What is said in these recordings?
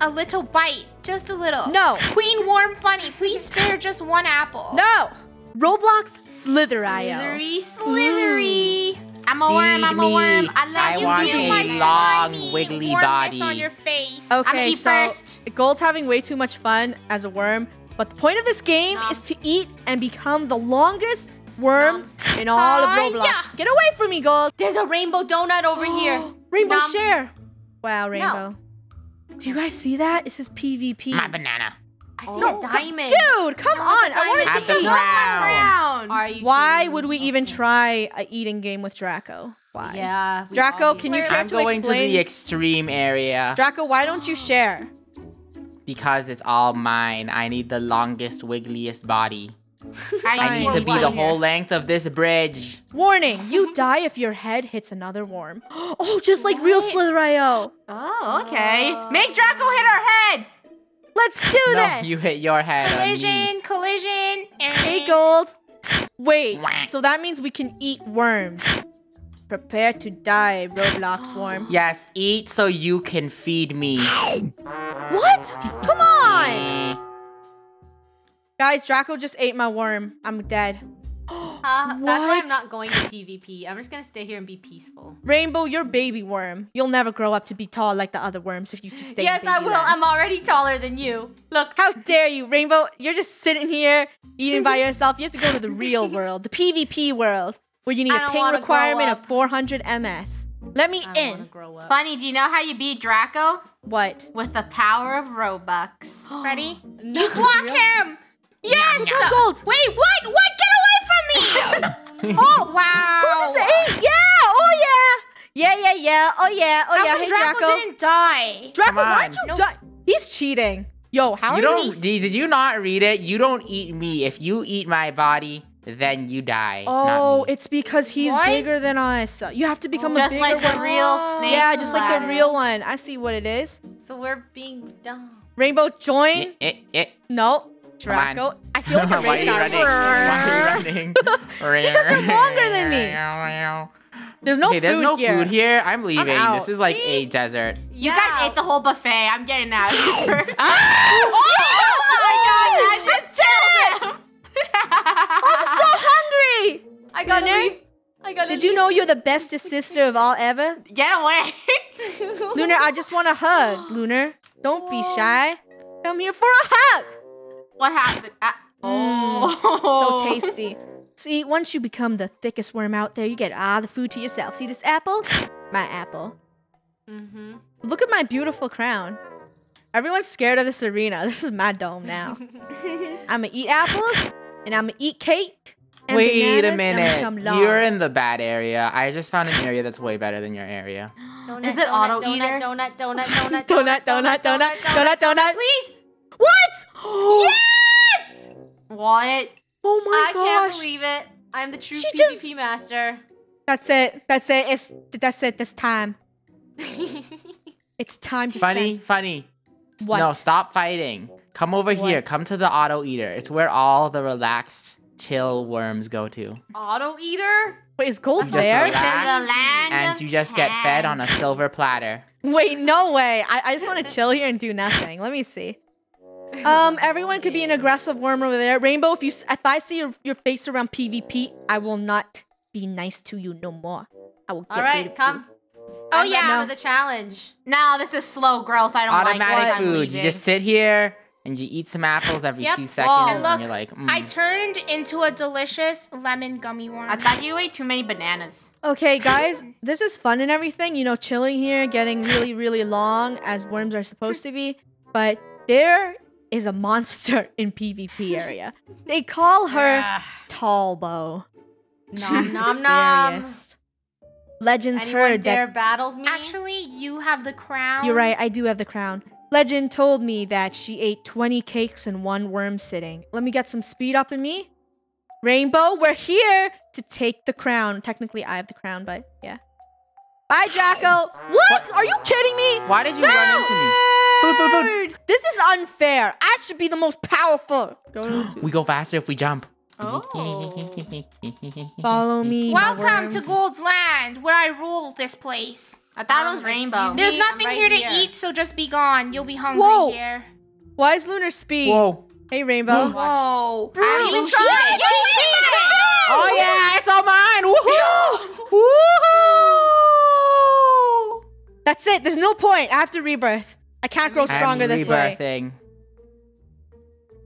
a little bite, just a little. No. Queen Warm Funneh, please spare just one apple. No. Roblox Slither.io. Slithery, mm. slithery. I'm a worm, I'm a worm. I love I you, want Feel a my beauty. long, slimy wiggly body. on your face. Okay, eat so first. Gold's having way too much fun as a worm, but the point of this game Nom. is to eat and become the longest worm in all of Hiya. Roblox. Get away from me, Gold. There's a rainbow donut over here. Rainbow Nom. share. Wow, Rainbow. Do you guys see that? It says PvP. My banana. I see No, a come- diamond. Dude, come I on. I wanted to eat. crown. Are you Why would we even try a eating game with Draco? Why? Yeah. Draco, can you care I'm to going to the extreme area Draco, why don't you share? because it's all mine. I need the longest, wiggliest body. I I need to be the whole length of this bridge. Warning, you die if your head hits another worm. Oh, just like real What? Slither.io. Oh, okay. Make Draco hit our head. Let's do No, this. you hit your head collision, collision. Hey, Gold. Wait, Whack. so that means we can eat worms. Prepare to die, Roblox worm. Yes, eat so you can feed me. What? Come on! Mm. Guys, Draco just ate my worm. I'm dead. Uh, that's why I'm not going to PvP. I'm just gonna stay here and be peaceful. Rainbow, you're baby worm. You'll never grow up to be tall like the other worms if you just stay in yes, I will. land. I'm already taller than you. Look. How dare you, Rainbow? You're just sitting here eating by yourself. You have to go to the real world, the PvP world, where you need a don't ping requirement of 400 ms. Let me I in. grow up. Funneh, do you know how you beat Draco? What? With the power of Robux. Ready? No, You block real? him. Yes. Go gold. Wait, what? What? Get away from me! oh wow. Go just eight. Yeah. Oh yeah. Yeah yeah yeah. Oh yeah. Oh How yeah. come Hey Draco, Draco. didn't die? Draco, why'd you Nope. die? He's cheating. Yo, how You are don't. you? Did did you not read it? You don't eat me. If you eat my body, then you die. Oh, not me. it's because he's What? bigger than us. You have to become a Just bigger like the real snakes Yeah, and just like the real one. I see what it is. So we're being dumb. Rainbow, join. It, it, it. No. Come. Draco. I feel like a Why are race car. running? Why are you running? Because you're longer than me. There's no okay, food no here. food here. I'm leaving. out. This is like See? a desert. You Yeah. guys ate the whole buffet. I'm getting out of here first. Ah! Oh, my gosh, I just killed him. I'm so hungry. I gotta Lunar? leave. I gotta Did you know you're the bestest sister of all ever? Get away. Lunar, I just want a hug. Lunar, don't be oh. shy. Come here for a hug. What happened? Ah. Mm, Oh. So tasty. See, once you become the thickest worm out there, you get all the food to yourself. See this apple? My apple. Mm-hmm. Look at my beautiful crown. Everyone's scared of this arena. This is my dome now. I'm gonna eat apples, and I'm gonna eat cake. And Wait a bananas, and minute. become. You're in the bad area. I just found an area that's way better than your area. Donut, Is it donut, auto donut, eater? Donut, donut, donut, Donut, donut, donut, donut, donut. Please. What? Yes. What? Oh my I can't believe it. I'm the true She PvP just- master. That's it. That's it. It's that's it. This time. It's time to Funneh, spend. funny. What? No, stop fighting. Come over here. Come to the auto eater. It's where all the relaxed, chill worms go to. Auto eater? Wait, is gold Just there? relax. The And you just get fed on a silver platter. Wait, no way. I, I just want to chill here and do nothing. Let me see. Um, everyone could be an aggressive worm over there. Rainbow, if you if I see your, your face around PvP, I will not be nice to you no more. I will get All rid of come. Oh, I'm ready yeah. for the challenge. No, this is slow growth. I don't Automatic like it. I'm food. You just sit here and you eat some apples every Yep. few seconds, And and, look, you're like, I mm. turned into a delicious lemon gummy worm. I thought you ate too many bananas. Okay, guys, this is fun and everything. You know, chilling here, getting really, really long as worms are supposed to be. But there is a monster in PvP area. They call her Ah. Tallbow. Nom She's the nom nom. scariest. Legends Anyone heard dare that. battles me? Actually, you have the crown. You're right, I do have the crown. Legend told me that she ate 20 cakes in one worm sitting. Let me get some speed up in me. Rainbow, we're here to take the crown. Technically, I have the crown, but yeah. Bye, Jackal. What? Are you kidding me? Why did you run into me? Food, food, food. This is unfair. I should be the most powerful. Go We go faster if we jump. Oh. Follow me. Welcome to worms. Gold's Land, where I rule this place. I thought Um, it was rainbow. excuse There's Me, nothing right here to here. eat, so just be gone. You'll be hungry Whoa. here. Why is Lunar speed? Whoa. Hey, Rainbow. Whoa. I haven't even Fruit. tried it. Oh yeah, it's all mine. Woohoo! Woohoo! That's it. There's no point. I have to rebirth. I can't grow I'm stronger this way. rebirthing.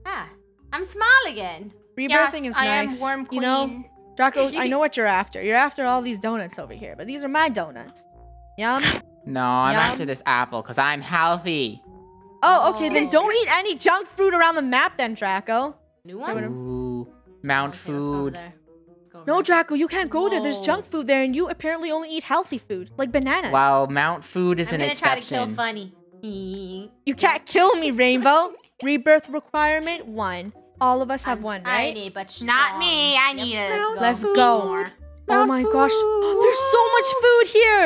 Ah, I'm small again. Rebirthing yes, is I nice. am worm queen. You know, Draco, I know what you're after. You're after all these donuts over here, but these are my donuts. Yum. No, I'm Yum. after this apple because I'm healthy. Oh, okay. Then Oh. don't eat any junk fruit around the map, then, Draco. New Wait, wait, one? Ooh, Mount Okay, let's go over Food. there. Let's go over No. Draco, you can't go there. There's junk food there, and you apparently only eat healthy food, like bananas. Well, Mount Food is I'm an gonna try to kill. Funneh. You can't kill me, Rainbow. Rebirth requirement one. All of us have I'm one, right? tiny, but Not me. I Yep, need it. Let's Food. go. More. Oh Mount my gosh. There's so much food here.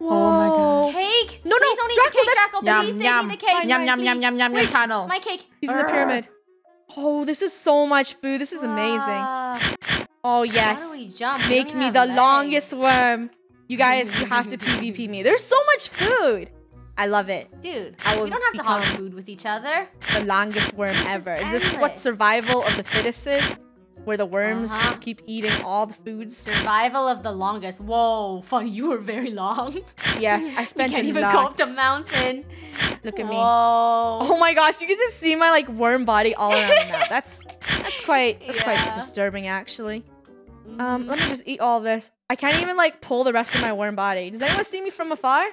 Oh my Whoa. Cake. No, no, Please don't eat the cake, that's- Draco. Yum Please save yum me the cake. yum yum yum yum yum yum tunnel. My cake. He's in the pyramid. Oh, this is so much food. This is amazing. Oh How yes. do we jump? Make don't me the legs. longest worm. You guys, you have to PvP me. There's so much food. I love it. Dude, I will we don't have to hog food with each other. The longest worm ever. Is this what survival of the fittest is? Where the worms Uh-huh. just keep eating all the foods? Survival of the longest. Whoa, Funneh, you were very long. Yes, I spent you can't even lot. go up the mountain. Look at me. Whoa. Oh my gosh, you can just see my like worm body all around. That's that's quite that's Yeah. quite disturbing actually. Um, let me just eat all this. I can't even like pull the rest of my worm body. Does anyone see me from afar?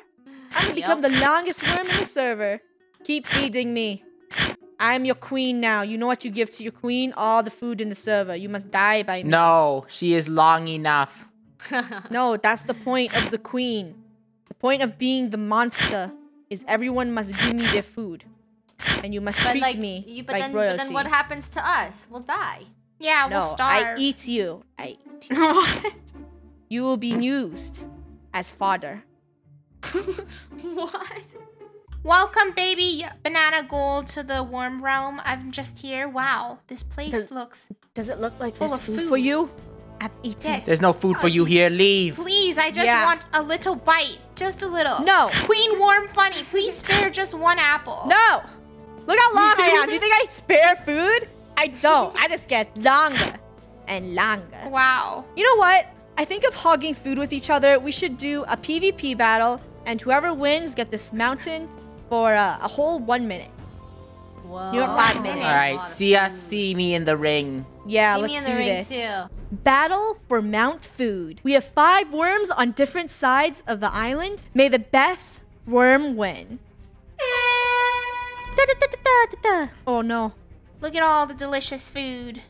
I'm gonna become Yep. the longest worm in the server. Keep feeding me. I'm your queen now. You know what you give to your queen? All the food in the server. You must die by me. No, she is long enough. No, that's the point of the queen. The point of being the monster is everyone must give me their food. And you must But treat like, me you, but like then, royalty. But then what happens to us? We'll die. Yeah, we'll no, starve. I eat you. I eat you. what? You will be used as fodder. what? Welcome, baby banana gold, to the worm realm. I'm just here. Wow, this place Does- looks. Does it look like Full there's of food, food. for you? I've eaten. Yes. There's no food for you here. Leave. Please, I just Yeah. want a little bite, just a little. No. Queen Worm Funneh, please spare just one apple. No! Look how long I am. Do you think I spare food? I don't. I just get longer and longer. Wow. You know what? I think of hogging food with each other, we should do a PvP battle, and whoever wins get this mountain for uh, a whole one minute. Whoa. You're five minutes. All right, see us, see me in the ring. Yeah, See let's me in do the ring this. too. Battle for Mount Food. We have five worms on different sides of the island. May the best worm win. Da-da-da-da-da-da. Oh no. Look at all the delicious food.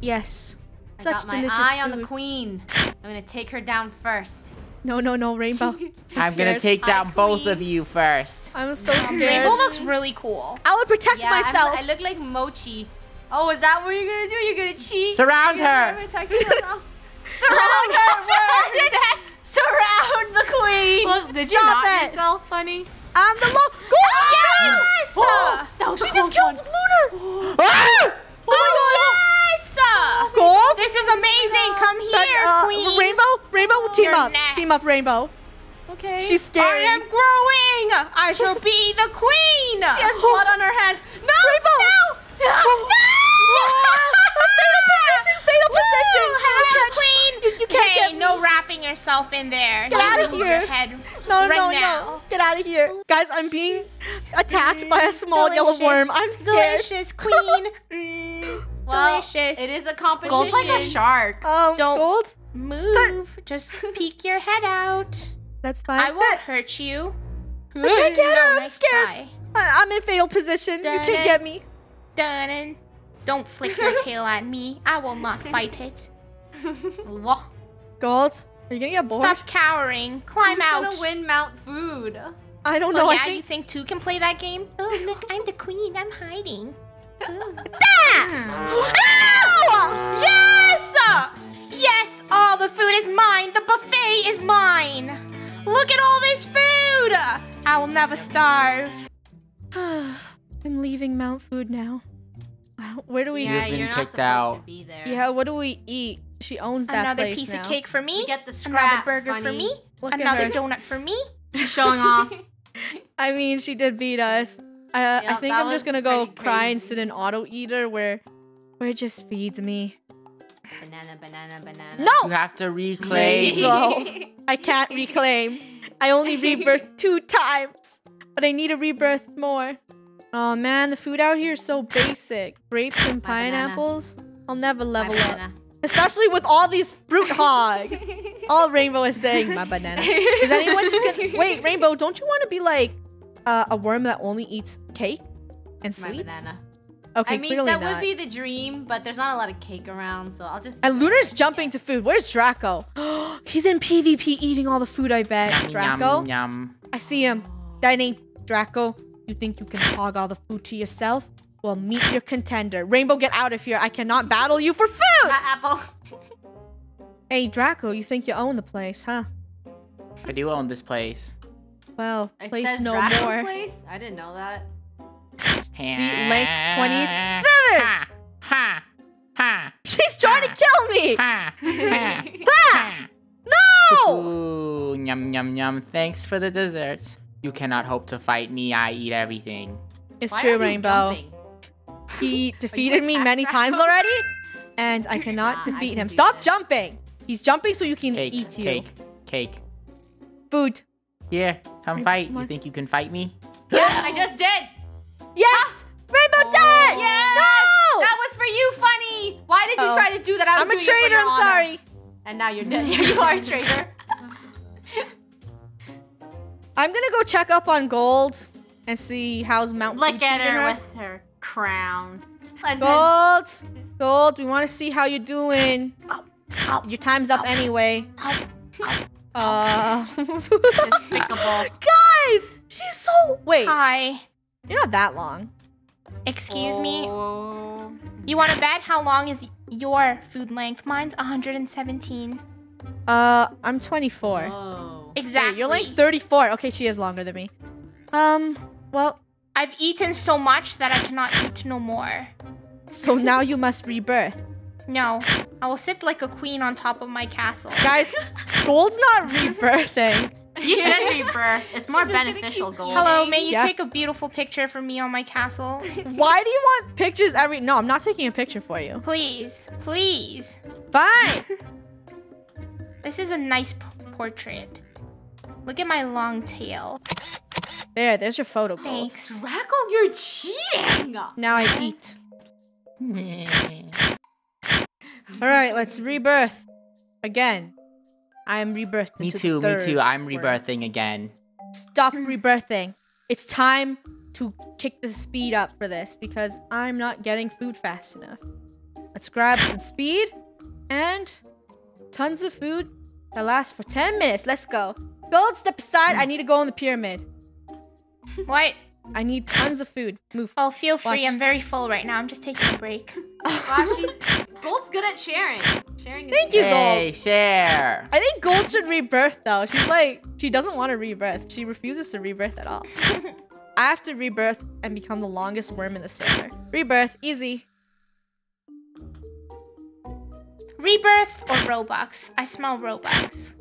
Yes. I Such got my delicious eye on the queen. I'm gonna take her down first. No, no, no, Rainbow. I'm gonna scared. take Hi, down both queen. of you first. I'm so scared. Rainbow looks really cool. I will protect Yeah, I'm- myself. I look like Mochi. Oh, is that what you're gonna do? You're gonna cheat? Surround You're her. try to protect yourself? Surround her! Surround the queen! Well, did you Stop knock it. yourself, Funneh? I'm the low. Go! Yes! Oh, that was She a just killed one. Lunar. Ah! Oh, yes! Gold. This is amazing. Come But, here, uh, queen. Rainbow, Rainbow, team You're up, next. team up, Rainbow. Okay. She's staring. I am growing. I shall be the queen. She has blood on her hands. No! Rainbow. Fatal position, fatal position. Hello, queen. You, you can't hey, get me. no wrapping yourself in there. Get outta Move here. Your head No, right no, now. no. Get out of here. Guys, I'm being attacked by a small yellow worm. I'm scared. Delicious queen. Well, delicious. It is a competition. Gold's like a shark. Um, Don't- gold? Move. Just peek your head out. That's fine. I won't hurt you. I can't get No, her. I'm scared. try. I- I'm in fatal position. You Dun can't get me. Dun. Don't flick your tail at me. I will not bite it. Wha- Gold, are you gonna get bored? Stop cowering. Climb Who's out. gonna win Mount Food? I don't Oh, know. yeah, I you think. think two can play that game? Oh, look, I'm the queen. I'm hiding. Ooh. Ow! Yes! Yes! All the food is mine. The buffet is mine. Look at all this food. I will never starve. I'm leaving Mount Food now. Well, Where do we? yeah, you're not kicked supposed out. to be there. Yeah, what do we eat? She owns that Another place piece now. of cake for me. We get the Another scraps, burger for me. Look Another donut for me. She's showing off. I mean, she did beat us. I, uh, I think I'm just gonna go cry and sit in auto eater where, where it just feeds me. banana, banana, banana. No! You have to reclaim. go. I can't reclaim. I only rebirth two times, but I need to rebirth more. Oh man, the food out here is so basic. Grapes and pineapples. I'll never level up. Especially with all these fruit hogs. all Rainbow is saying, my banana. Is anyone just gonna wait, Rainbow? Don't you want to be like uh, a worm that only eats cake and My sweets? banana. Okay, I mean, clearly that not. would be the dream, but there's not a lot of cake around, so I'll just. and Lunar's jumping to food. Where's Draco? He's in PvP eating all the food. I bet. Yum, Draco, yum, yum. I see him. That ain't Draco. You think you can hog all the food to yourself? Well, meet your contender. Rainbow, get out of here. I cannot battle you for food. Apple. Hey, Draco, you think you own the place, huh? I do own this place. Well, It place says no Draco's more. place? I didn't know that. See, length 27. Ha! Ha! Ha! She's trying to kill me. Ha! Ha! ha. No! Ooh, yum yum yum. Thanks for the dessert. You cannot hope to fight me. I eat everything. It's Why true, Rainbow. jumping? He defeated me many Draco? times already, and I cannot Nah, defeat can him. Stop this. jumping. He's jumping so you can Cake, eat you. cake, cake. Food. Here, come Rainbow, fight. come You think you can fight me? Yeah, I just did. Yes! Rainbow oh, did! Yes! No! That was for you, Funneh. Why did you Oh. try to do that? I was I'm a doing it for traitor, your I'm honor. sorry. And now you're dead. You are a traitor. I'm gonna go check up on Gold and see how's Mount Look Fuji at treating her with her crown. And then- Gold! Gold, we wanna see how you're doing. Your time's up anyway. Uh. Despicable. Guys! She's so. Wait, Hi. you're not that long. Excuse me. Oh. You want to bet how long is your food length? Mine's 117. Uh, I'm 24. Whoa. Exactly. Wait, you're like 34. Okay, she is longer than me. Um, well, I've eaten so much that I cannot eat no more. so now you must rebirth. No, I will sit like a queen on top of my castle. Guys, Gold's not rebirthing. You should rebirth. It's more She's just gonna beneficial, keep gold. Hello, may you Yeah. take a beautiful picture for me on my castle? Why do you want pictures every. No, I'm not taking a picture for you. Please, please. Fine. This is a nice p- portrait. Look at my long tail. There, there's your photo, Gold. Thanks. Draco, you're cheating. Now I eat. All right, let's rebirth. Again. I am rebirthing. me too, me too. I'm worm. rebirthing again. Stop rebirthing. It's time to kick the speed up for this because I'm not getting food fast enough. Let's grab some speed and tons of food that lasts for 10 minutes. Let's go. Gold, step aside. I need to go on the pyramid. What? I need tons of food. Move. Oh, feel free. Watch. I'm very full right now. I'm just taking a break. Wow, she's Gold's good at sharing. Sharing. Is Thank you, Hey, Gold. share. I think Gold should rebirth though. She's like, she doesn't want to rebirth. She refuses to rebirth at all. I have to rebirth and become the longest worm in the server. Rebirth, easy. Rebirth or Robux? I smell Robux.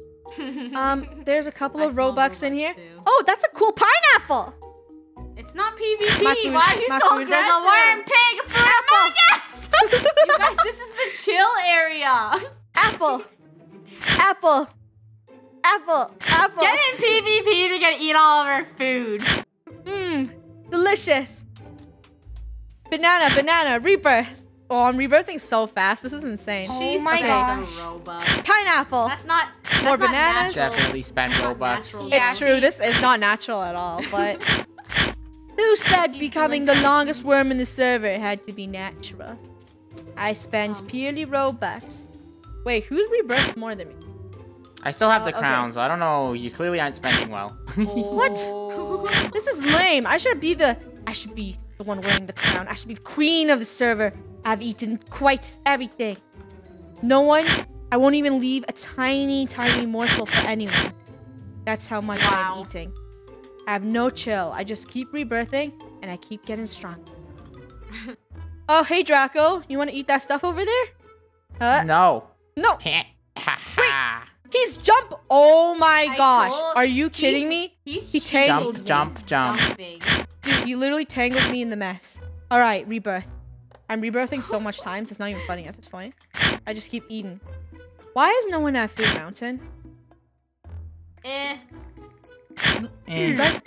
Um, there's a couple I of smell Robux in here. too. Oh, that's a cool pineapple. It's not PvP. My food, Why are you my so food. aggressive? There's a worm pig for Among Us. you guys, this is the chill area. Apple. Apple. Apple. Apple. Get in PvP. We're gonna eat all of our food. Mmm. Delicious. Banana, banana, rebirth. Oh, I'm rebirthing so fast. This is insane. Oh She's my okay. gosh. Robux. Pineapple. That's not. That's More not bananas? natural. Definitely spend That's Robux. natural. Yeah, it's true. see? This is not natural at all, but who said becoming the longest worm in the server had to be natural? I spent Um. purely Robux. Wait, who's rebirthed more than me? I still have Uh, the okay. so I don't know. You clearly aren't spending well. What? Oh. This is lame. I should be the I should be the one wearing the crown. I should be the queen of the server. I've eaten quite everything. No one I won't even leave a tiny, tiny morsel for anyone. That's how much Wow. I'm eating. I have no chill. I just keep rebirthing and I keep getting stronger. oh, hey Draco. You want to eat that stuff over there? Huh? no. No. Ha ha. He's jump. Oh my I gosh. told- Are you kidding he's- me? He's He cheating. tangled Jump, He's jump, jump. jumping. Dude, he literally tangled me in the mess. All right, rebirth. I'm rebirthing so much times. It's not even funny at this point. I just keep eating. Why is no one at Food Mountain? Eh. You Eh. guys,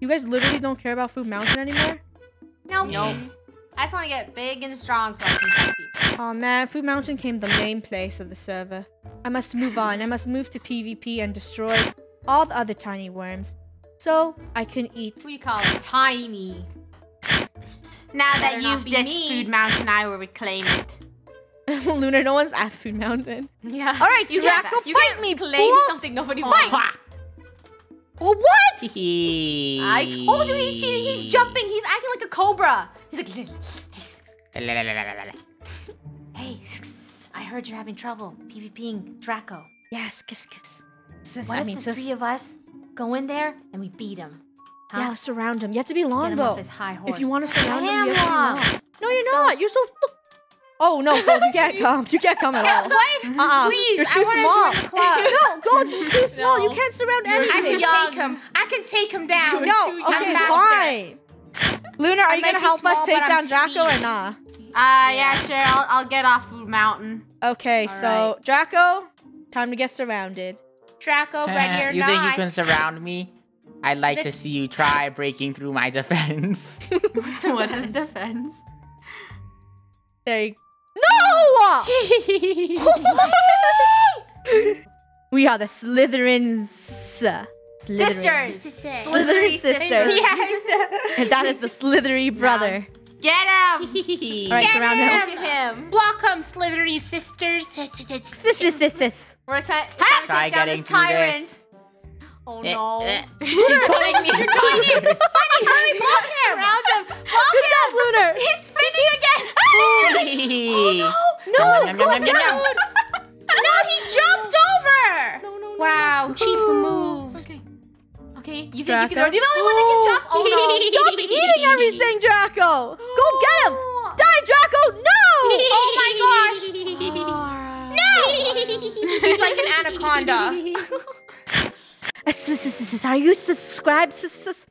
you guys literally don't care about Food Mountain anymore? Nope. Nope. I just want to get big and strong so I can fight people. Oh man, Food Mountain came the main place of the server. I must move on. I must move to PvP and destroy all the other tiny worms. So I can eat. Who you call it? Tiny. Now that Better you've ditched me. Food Mountain, I will reclaim it. Lunar, no one's at Food Mountain. Yeah. All right, you Draco, can't, you fight me, claim fool! something nobody Fight! Wants. Oh, what? I told you he's cheating. He's jumping. He's acting like a cobra. He's like, hey, I heard you're having trouble PvPing Draco. Yes, kiss, kiss. Sis, What I if mean, the three of us go in there and we beat him? Huh? Yeah, surround him. You have to be Get long though. off his high horse. If you want to surround I him, you have to be long. long. No, you're not. You're so. Look. Oh no, Gold, you can't come. You can't come at all. What? Uh-uh. Please, you're too wanna small. join the club. no, Gold, you're too small. You can't surround anything. I anything. can young. take him. I can take him down. No, too I'm Okay, fine. Lunar, are I you gonna be help us take down I'm Draco or speedy. nah? Uh, yeah, sure. I'll, I'll get off Food Mountain. Okay, All so Draco, time to get surrounded. Draco, ready or you not. think you can surround me? I'd like The- to see you try breaking through my defense. What's his defense? There you. No! we are the Slytherins. Slytherins. Sisters. Sisters. Slytherin sisters. Yes. And that is the slithery brother. Get him! All right, Get surround him. him. Him. Block him, slithery sisters. Sis, sis, sis, sis. We're trying to Try take down getting this tyrant. this. Oh Eh, no. eh. He's pulling me. Hurry, block him. Surround him. Block Good him. job, Lunar. He's spinning No, Yum, yum, go yum, yum, yum. No, he jumped over. No, no, no. Wow, cheap moves. Okay. Okay. You think Draco? you can? You're the only one that can jump. Oh no. Stop eating everything, Draco. Gold, get him. Die, Draco. No. Oh my gosh. No. He's like an anaconda. Uh, Are you subscribed?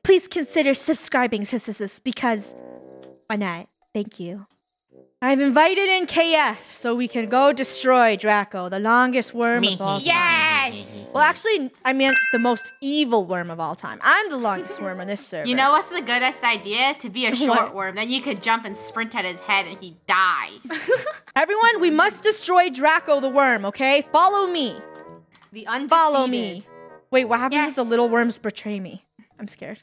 Please consider subscribing, because why not? Thank you. I've invited in KF so we can go destroy Draco, the longest worm of all time. Yes. Well, actually, I mean the most evil worm of all time. I'm the longest worm on this server. You know what's the goodest idea? To be a What? short worm. Then you could jump and sprint at his head and he dies. everyone, we must destroy Draco the worm. Okay, follow me. The undefeated. Follow me. Wait, what happens if the little worms betray me? I'm scared.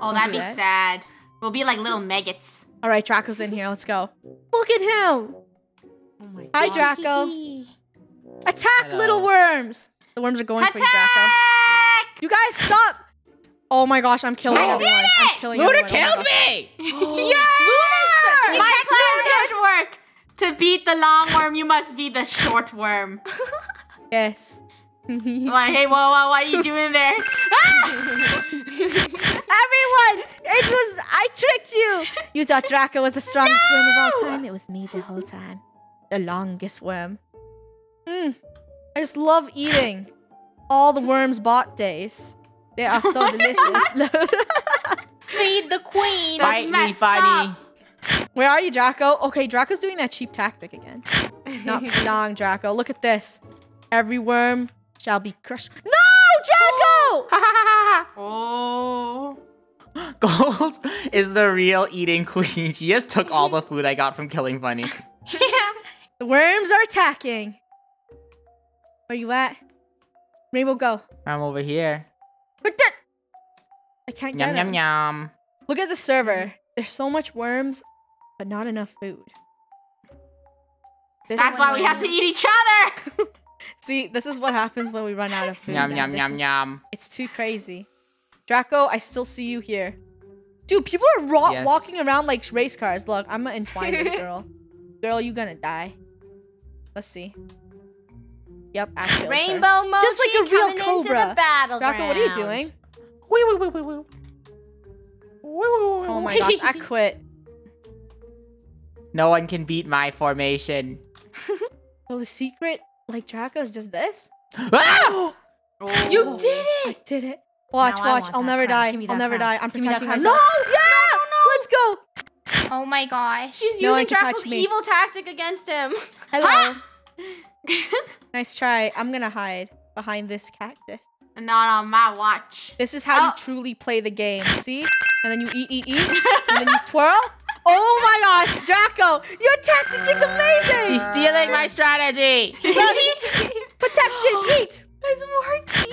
Oh, that'd be that. sad. We'll be like little maggots. All right, Draco's in here. Let's go. Look at him. Oh my Hi, god. Draco. Attack, Hello. little worms. The worms are going for you, Draco. You guys stop! Oh my gosh, I'm killing I everyone. did I'm killing Lunar everyone. Oh killed gosh. me. Yes! Did you My catch plan did work. To beat the long worm, you must be the short worm. Yes. like, hey, whoa, whoa, what are you doing there? Everyone! It was I tricked you! You thought Draco was the strongest worm of all time. It was me the whole time. The longest worm. Mm. I just love eating all the worms bot days. They are so delicious. Feed the queen. That's Fight me, buddy. up. Where are you, Draco? Okay, Draco's doing that cheap tactic again. Not for long, Draco. Look at this. Every worm shall be crushed. No, Draco! Oh. oh. Gold is the real eating queen. She just took all the food I got from killing Funneh. The worms are attacking. Where you at? Rainbow, go. I'm over here. But that- I can't get Yum yum him. yum. Look at the server. There's so much worms, but not enough food. This That's why we have to eat each other. See, this is what happens when we run out of food. Yum yum yum yum. It's too crazy. Draco, I still see you here. Dude, people are ro- Yes. walking around like race cars. Look, I'm gonna entwine this girl. Girl, you gonna die. Let's see. Yep, I killed her. Rainbow Mochi Just like a real coming into cobra. the battleground. Draco, what are you doing? Wee, wee, wee, wee, wee. Wee, wee, wee, Oh my gosh, I quit. No one can beat my formation. So the secret, like Draco's just this? Ah! You did it! I it! did it. Watch, Now watch. I'll never crown. die. I'll never crown. die. I'm Give me that protecting crown. myself. No, yeah! Let's go. Oh my gosh. She's No using Draco's evil tactic against him. Hello. nice try. I'm gonna hide behind this cactus. Not on my watch. This is how Oh. you truly play the game. See? And then you eat, eat, eat, and then you twirl. Oh my gosh, Draco, your tactic is amazing. She's stealing my strategy. Protection, eat, It's working.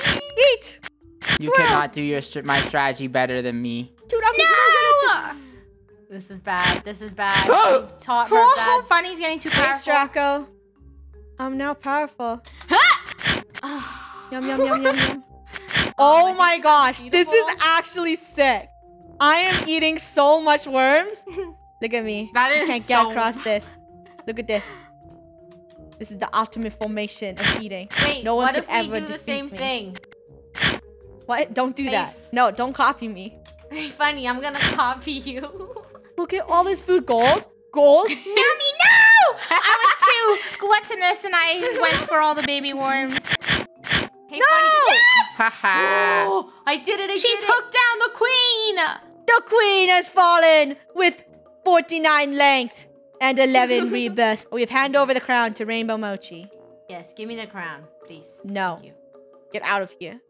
eat. You Swirl. cannot do your str- my strategy better than me. Dude, I'm so good this. This is bad. This is bad. Oh. You've taught her oh, bad. Funneh's getting too Thanks, powerful. Draco. I'm now powerful. Yum, yum, yum, yum, yum. Oh, oh my gosh, this is actually sick. I am eating so much worms. Look at me. That You can't get across this. Look at this. This is the ultimate formation of eating. Wait, No one what if we ever do the same me. thing? What? Don't do that. No, don't copy me. Funneh, I'm gonna copy you. Look at all this food. Gold? Gold? Yummy, no! I was too gluttonous and I went for all the baby worms. Hey, No! Funneh. Yes! Haha. Oh, I did it. I She did took down the queen! The queen has fallen with 49 length and 11 rebirths. Oh, we have hand over the crown to Rainbow Mochi. Yes, give me the crown, please. No. Thank you. Get out of here.